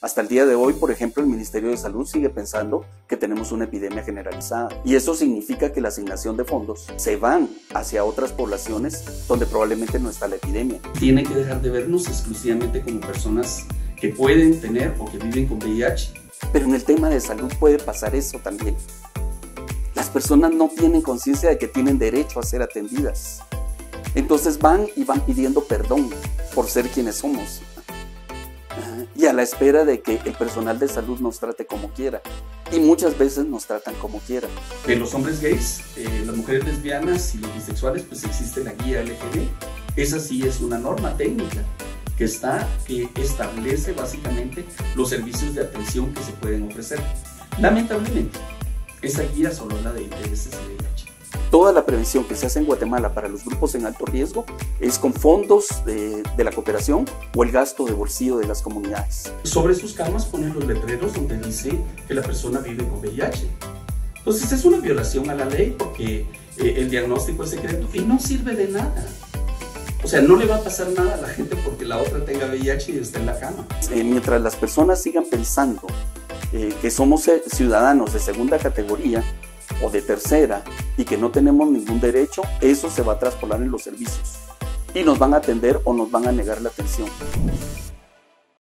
Hasta el día de hoy, por ejemplo, el Ministerio de Salud sigue pensando que tenemos una epidemia generalizada y eso significa que la asignación de fondos se van hacia otras poblaciones donde probablemente no está la epidemia. Tiene que dejar de vernos exclusivamente como personas que pueden tener o que viven con VIH. Pero en el tema de salud puede pasar eso también. Las personas no tienen conciencia de que tienen derecho a ser atendidas. Entonces van y van pidiendo perdón por ser quienes somos y a la espera de que el personal de salud nos trate como quiera. Y muchas veces nos tratan como quieran. En los hombres gays, eh, las mujeres lesbianas y los bisexuales, pues existe la guía LGB. Esa sí es una norma técnica que está, que establece básicamente los servicios de atención que se pueden ofrecer. Lamentablemente, esa guía solo es la de IPS y. Toda la prevención que se hace en Guatemala para los grupos en alto riesgo es con fondos de, de, la cooperación o el gasto de bolsillo de las comunidades. Sobre sus camas ponen los letreros donde dice que la persona vive con VIH. Entonces es una violación a la ley porque eh, el diagnóstico es secreto y no sirve de nada. O sea, no le va a pasar nada a la gente porque la otra tenga VIH y esté en la cama. Eh, mientras las personas sigan pensando eh, que somos ciudadanos de segunda categoría, o de tercera y que no tenemos ningún derecho, eso se va a traspolar en los servicios y nos van a atender o nos van a negar la atención.